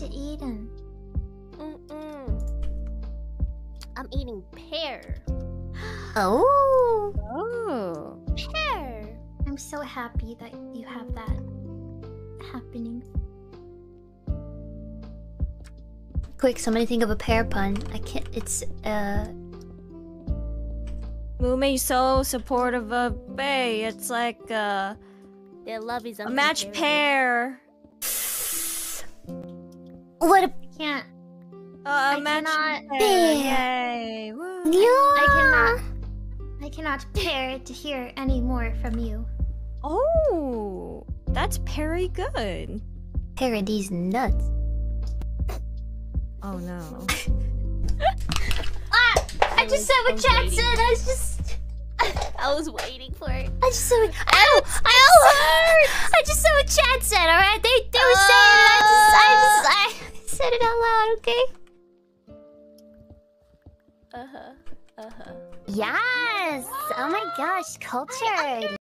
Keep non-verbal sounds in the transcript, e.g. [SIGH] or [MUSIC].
you eating? Mm-mm. I'm eating pear. [GASPS] Oh. Oh. Pear. I'm so happy that you have that happening. Quick, somebody think of a pear pun. I can't. It's uh. Mumei so supportive of Bae. It's like uh, Their love is a match uncomparable. pair. What a Can't. Uh, I a match cannot- pair. Yeah. Yay. Woo. yeah. I cannot. I cannot bear to hear any more from you. Oh, that's very good. Pear of these nuts. Oh no. [LAUGHS] Ah! I just said what Chad said. I was just. [LAUGHS] I was waiting for it. I just said. What, ow! Ow! [LAUGHS] I just said what Chad said. All right, Okay. Uh huh. Uh huh. Yes. Oh my gosh, culture.